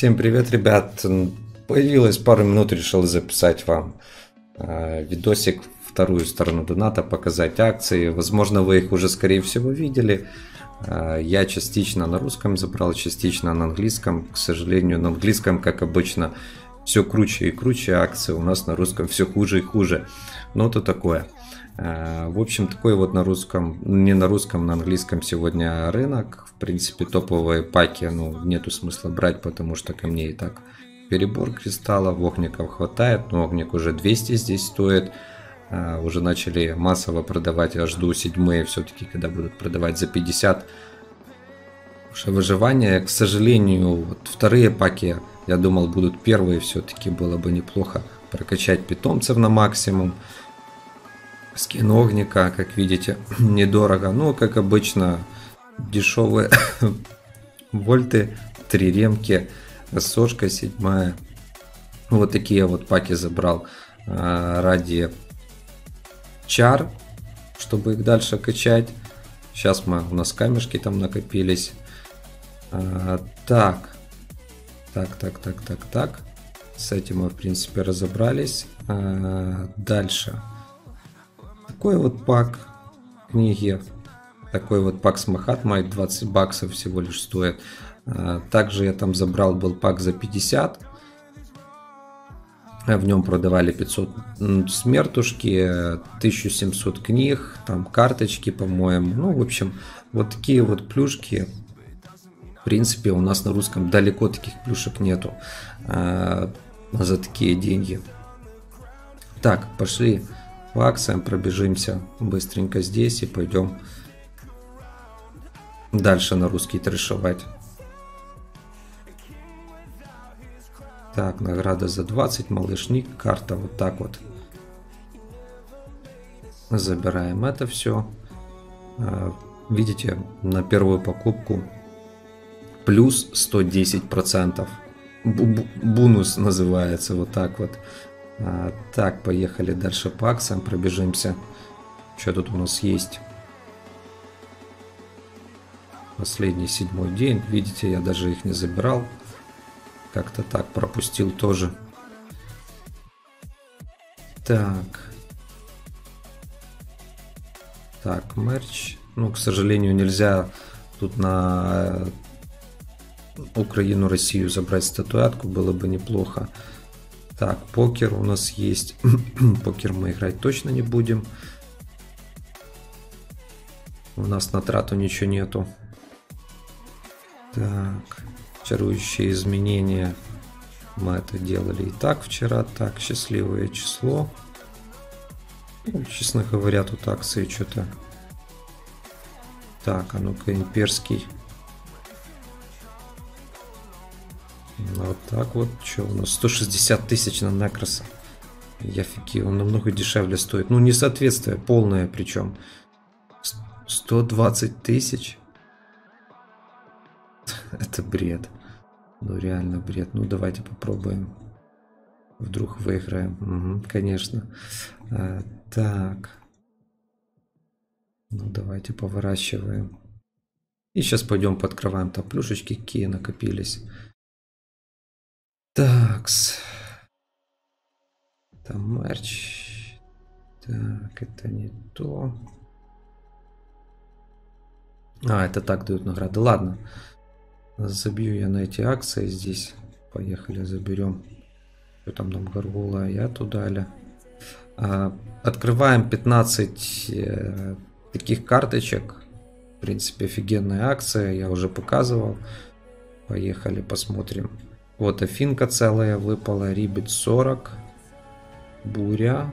Всем привет, ребят! Появилось пару минут, решил записать вам э, видосик вторую сторону доната, показать акции. Возможно, вы их уже, скорее всего, видели. Э, я частично на русском забрал, частично на английском. К сожалению, на английском, как обычно, все круче и круче акции. У нас на русском все хуже и хуже. Но это такое. Э, в общем, такой вот на русском, не на русском, на английском сегодня рынок. В принципе, топовые паки, ну, нету смысла брать, потому что ко мне и так перебор кристаллов, огников хватает, но огник уже 200 здесь стоит. Uh, уже начали массово продавать, я жду седьмые все-таки, когда будут продавать за 50. Уже выживание, к сожалению, вот вторые паки, я думал, будут первые, все-таки было бы неплохо прокачать питомцев на максимум. Скин огника, как видите, недорого. Ну, как обычно, дешевые вольты, три ремки, сошка седьмая. Вот такие вот паки забрал а, ради чар, чтобы их дальше качать. Сейчас мы, у нас камешки там накопились. А, так, так, так, так, так, так. С этим мы, в принципе, разобрались. А, дальше. Такой вот пак книги. Такой вот пак с Махатмой 20 баксов всего лишь стоит. А, также я там забрал был пак за 50. В нем продавали 500 смертушки, 1700 книг, там карточки, по-моему. Ну, в общем, вот такие вот плюшки. В принципе, у нас на русском далеко таких плюшек нету а, за такие деньги. Так, пошли по акциям пробежимся быстренько здесь и пойдем дальше на русский трешовать. Так, награда за 20, малышник, карта вот так вот. Забираем это все. А, видите, на первую покупку плюс 110%. Бу бонус называется вот так вот. А, так, поехали дальше по акциям, пробежимся. Что тут у нас есть? Последний седьмой день. Видите, я даже их не забирал. Как-то так пропустил тоже. Так. Так, мерч. Ну, к сожалению, нельзя тут на Украину, Россию забрать статуэтку. Было бы неплохо. Так, покер у нас есть. покер мы играть точно не будем. У нас на трату ничего нету. Так, чарующие изменения. Мы это делали и так вчера. Так, счастливое число. Ну, честно говоря, тут акции что-то... Так, а ну-ка, имперский. Вот так вот. Что у нас? 160 тысяч на Некроса. Я фиги, он намного дешевле стоит. Ну, несоответствие полное причем. 120 тысяч? Это бред. Ну, реально бред. Ну, давайте попробуем. Вдруг выиграем. Угу, конечно. А, так. Ну, давайте поворачиваем. И сейчас пойдем подкрываем там плюшечки, какие накопились. Такс. Там мерч. Так, это не то. А, это так дают награды. Ладно. Забью я на эти акции здесь. Поехали, заберем. Что там нам горгула, я туда ли. А, открываем 15 э, таких карточек. В принципе, офигенная акция. Я уже показывал. Поехали, посмотрим. Вот Афинка целая выпала, Рибит 40, Буря,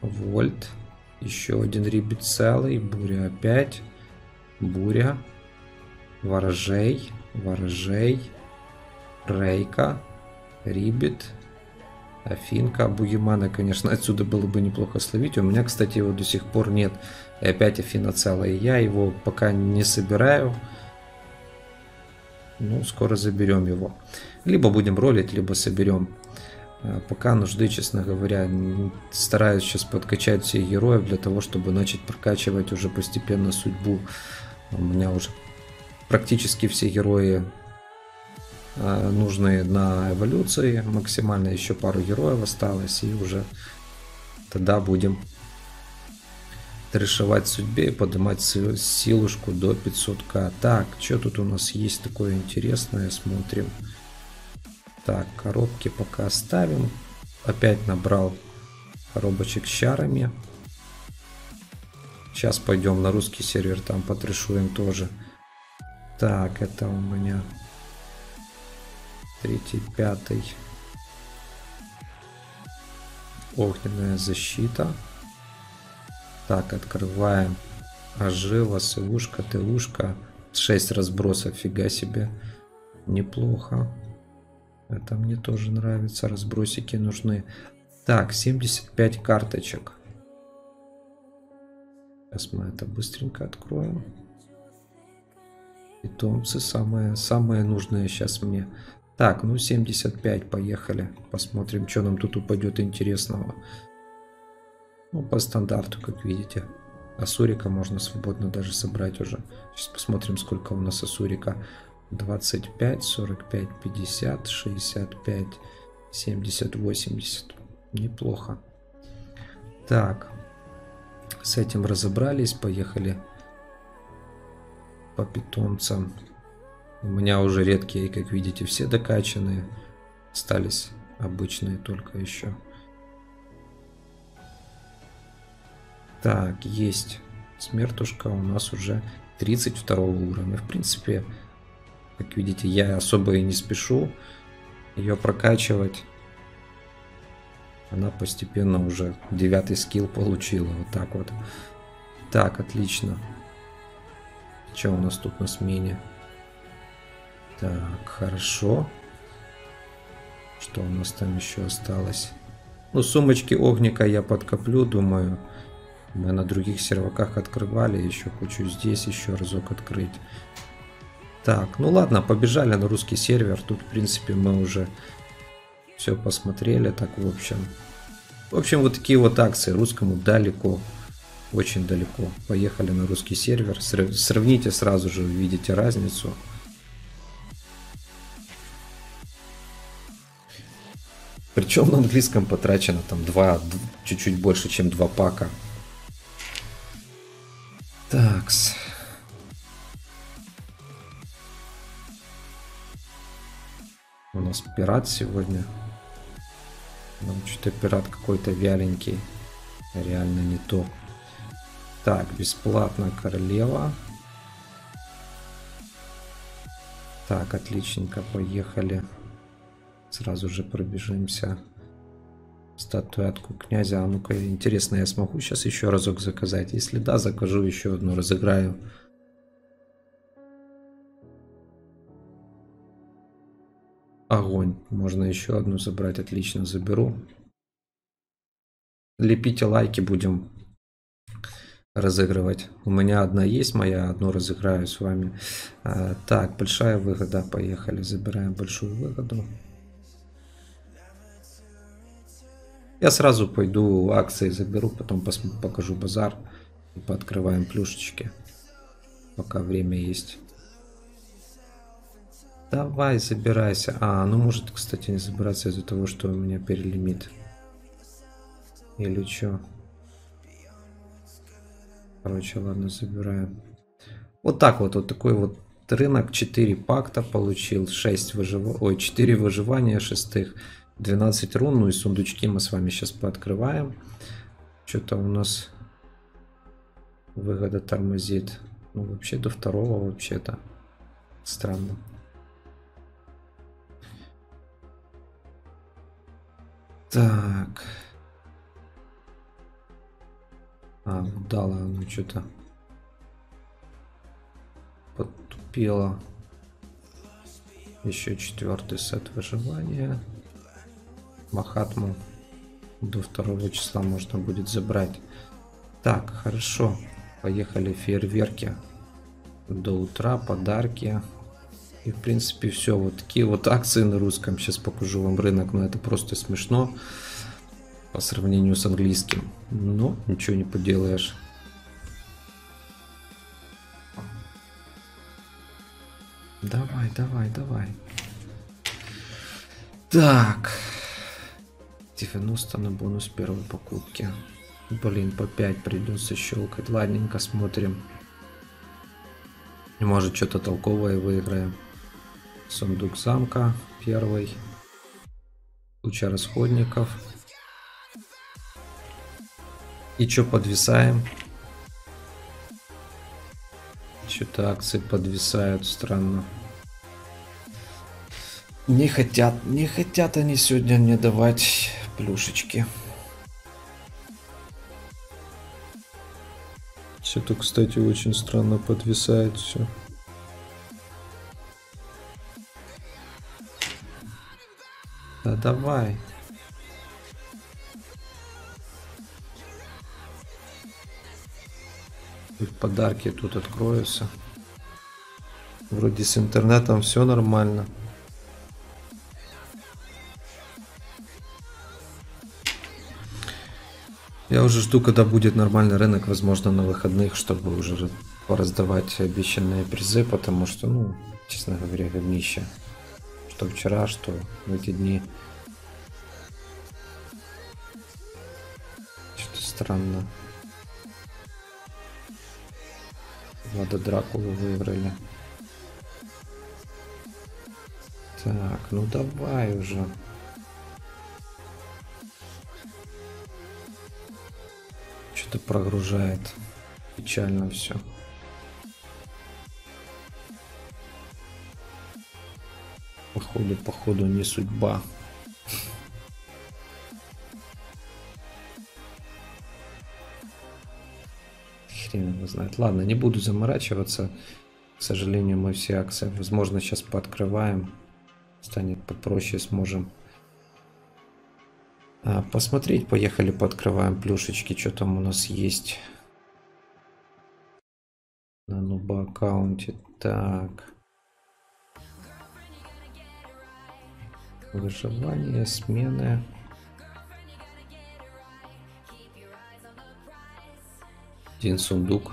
Вольт, еще один Рибит целый, Буря опять, Буря, Ворожей, Ворожей, Рейка, Рибит, Афинка, Бугимана, конечно, отсюда было бы неплохо словить. У меня, кстати, его до сих пор нет. И опять Афина целая. Я его пока не собираю. Ну, скоро заберем его. Либо будем ролить, либо соберем. А, пока нужды, честно говоря, стараюсь сейчас подкачать всех героев для того, чтобы начать прокачивать уже постепенно судьбу. У меня уже практически все герои э, нужные на эволюции максимально. Еще пару героев осталось. И уже тогда будем решивать судьбе и поднимать силушку до 500к. Так, что тут у нас есть такое интересное, смотрим. Так, коробки пока оставим. Опять набрал коробочек с чарами. Сейчас пойдем на русский сервер, там потрешуем тоже. Так, это у меня третий, пятый. Огненная защита. Так, открываем. Ожила, СУшка, ТУшка. 6 разбросов, фига себе. Неплохо. Это мне тоже нравится. Разбросики нужны. Так, 75 карточек. Сейчас мы это быстренько откроем. Питомцы самые, самые нужные сейчас мне. Так, ну 75, поехали. Посмотрим, что нам тут упадет интересного. Ну, по стандарту, как видите. Асурика можно свободно даже собрать уже. Сейчас посмотрим, сколько у нас Асурика. 25, 45, 50, 65, 70, 80. Неплохо. Так. С этим разобрались. Поехали по питомцам. У меня уже редкие, как видите, все докачанные. Остались обычные только еще. Так, есть. Смертушка у нас уже 32 уровня. В принципе, как видите, я особо и не спешу ее прокачивать. Она постепенно уже девятый скилл получила. Вот так вот. Так, отлично. Что у нас тут на смене? Так, хорошо. Что у нас там еще осталось? Ну, сумочки огника я подкоплю, думаю. Мы на других серваках открывали, еще хочу здесь еще разок открыть. Так, ну ладно, побежали на русский сервер. Тут, в принципе, мы уже все посмотрели. Так, в общем. В общем, вот такие вот акции. Русскому далеко. Очень далеко. Поехали на русский сервер. Сравните сразу же, увидите разницу. Причем на английском потрачено там два, чуть-чуть больше, чем два пака. Такс. Нас пират сегодня. Ну, что-то пират какой-то вяленький. Реально не то. Так, бесплатно королева. Так, отличненько, поехали. Сразу же пробежимся статуэтку князя. А ну-ка, интересно, я смогу сейчас еще разок заказать? Если да, закажу еще одну, разыграю. Огонь. Можно еще одну забрать. Отлично, заберу. Лепите лайки, будем разыгрывать. У меня одна есть моя, одну разыграю с вами. А, так, большая выгода. Поехали, забираем большую выгоду. Я сразу пойду акции заберу, потом покажу базар пооткрываем плюшечки, пока время есть. Давай, забирайся. А, ну может, кстати, не забираться из-за того, что у меня перелимит. Или что? Короче, ладно, забираем. Вот так вот, вот такой вот рынок. 4 пакта получил, 6 выжив... Ой, 4 выживания шестых. 12 рун, ну и сундучки мы с вами сейчас пооткрываем. Что-то у нас выгода тормозит. Ну, вообще до второго вообще-то. Странно. Так. А, дала ну что-то. Подтупила. Еще четвертый сет выживания. Махатму до второго числа можно будет забрать. Так, хорошо. Поехали фейерверки. До утра подарки. И в принципе все. Вот такие вот акции на русском. Сейчас покажу вам рынок. Но это просто смешно. По сравнению с английским. Но ничего не поделаешь. Давай, давай, давай. Так. 90 на бонус первой покупки. Блин, по 5 придется щелкать. Ладненько, смотрим. Может, что-то толковое выиграем. Сундук замка первый. Куча расходников. И что подвисаем? Что-то акции подвисают странно. Не хотят, не хотят они сегодня мне давать плюшечки. Что-то, кстати, очень странно подвисает все. Давай. подарки тут откроются. Вроде с интернетом все нормально. Я уже жду, когда будет нормальный рынок, возможно, на выходных, чтобы уже пораздавать обещанные призы, потому что, ну, честно говоря, говнище. Что вчера, что в эти дни. Странно. Влада Дракулу выиграли. Так, ну давай уже. Что-то прогружает. Печально все. Походу, походу не судьба. Знает. Ладно, не буду заморачиваться. К сожалению, мы все акции, возможно, сейчас пооткрываем. Станет попроще, сможем а, посмотреть. Поехали, пооткрываем плюшечки, что там у нас есть. На нуба аккаунте. Так. Выживание, смены. Один сундук.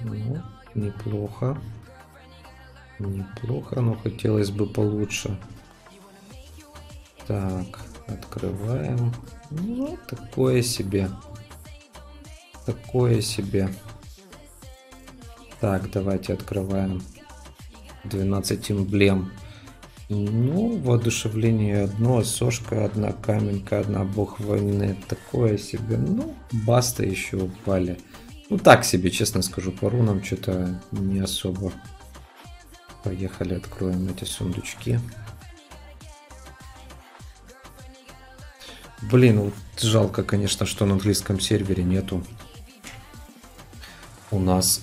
Ну, неплохо. Неплохо, но хотелось бы получше. Так, открываем. Ну, такое себе. Такое себе. Так, давайте открываем. 12 эмблем. Ну, воодушевление одно, сошка одна, каменка одна, бог войны, такое себе. Ну, баста еще упали. Ну, так себе, честно скажу, по рунам что-то не особо. Поехали, откроем эти сундучки. Блин, вот жалко, конечно, что на английском сервере нету у нас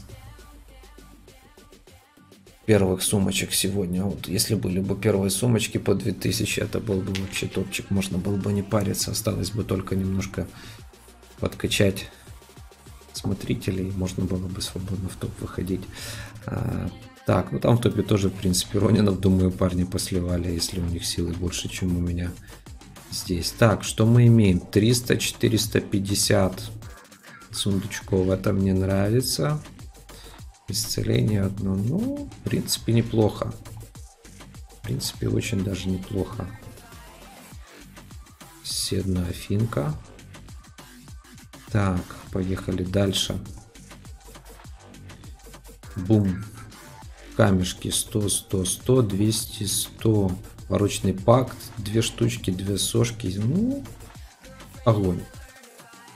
первых сумочек сегодня. Вот если были бы первые сумочки по 2000, это был бы вообще топчик. Можно было бы не париться. Осталось бы только немножко подкачать смотрителей. Можно было бы свободно в топ выходить. А, так, ну там в топе тоже, в принципе, Ронинов, думаю, парни посливали, если у них силы больше, чем у меня здесь. Так, что мы имеем? 300, 450 сундучков. Это мне нравится. Исцеление одно. Ну, в принципе, неплохо. В принципе, очень даже неплохо. Седна Афинка. Так, поехали дальше. Бум. Камешки 100, 100, 100, 200, 100. Порочный пакт. Две штучки, две сошки. Ну, огонь.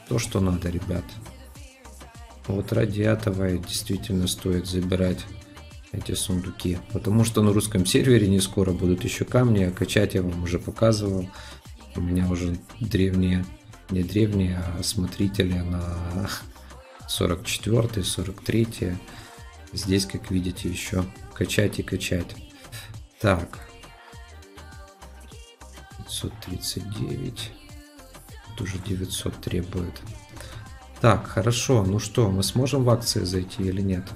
То, что надо, ребят. Вот ради этого действительно стоит забирать эти сундуки. Потому что на русском сервере не скоро будут еще камни, а качать я вам уже показывал. У меня уже древние, не древние, а смотрители на 44 43 Здесь, как видите, еще качать и качать. Так. 539. Тут уже 900 требует. Так, хорошо. Ну что, мы сможем в акции зайти или нет?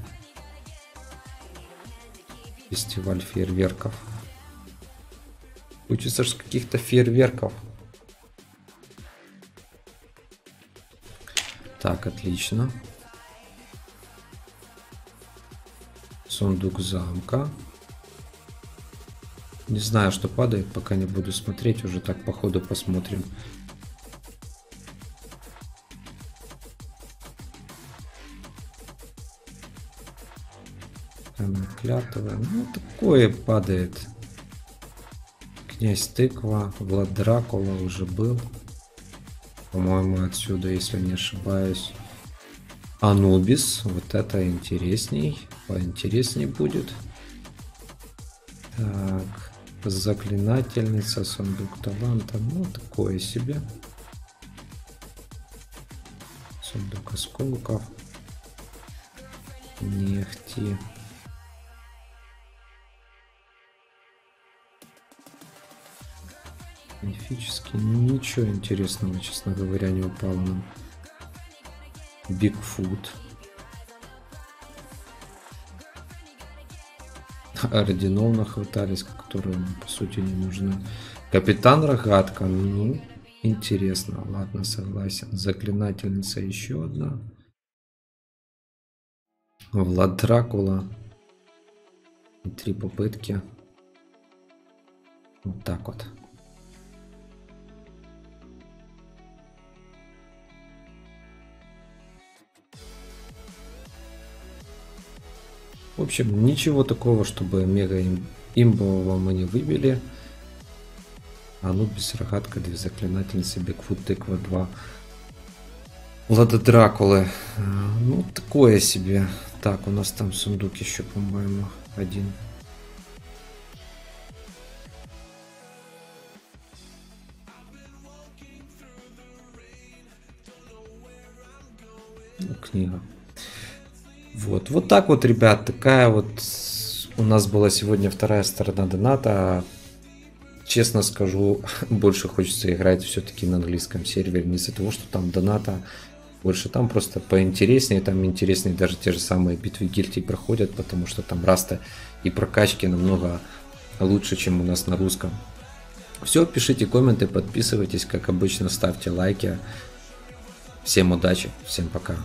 Фестиваль фейерверков. Хочется же каких-то фейерверков. Так, отлично. Сундук замка. Не знаю, что падает, пока не буду смотреть, уже так по ходу посмотрим. Клятвы. Ну, такое падает. Князь Тыква, Влад Дракула уже был. По-моему, отсюда, если не ошибаюсь. Анубис. Вот это интересней. Поинтересней будет. Так. Заклинательница, сундук таланта. Ну, такое себе. Сундук осколков. Нефти. Мифический. Ничего интересного, честно говоря, не упало нам. Бигфут. Орденов нахватались, которые по сути не нужны. Капитан Рогатка. Ну, интересно. Ладно, согласен. Заклинательница еще одна. Влад Дракула. Три попытки. Вот так вот. В общем, ничего такого, чтобы мега имбового мы не выбили. Анубис, Рогатка, две заклинательницы, Бигфут, Тыква 2. Влада Дракулы. А, ну, такое себе. Так, у нас там сундук еще, по-моему, один. Ну, книга. Вот, вот так вот, ребят, такая вот у нас была сегодня вторая сторона доната. Честно скажу, больше хочется играть все-таки на английском сервере, не из-за того, что там доната больше, там просто поинтереснее, там интереснее даже те же самые битвы гильдий проходят, потому что там раста и прокачки намного лучше, чем у нас на русском. Все, пишите комменты, подписывайтесь, как обычно, ставьте лайки. Всем удачи, всем пока.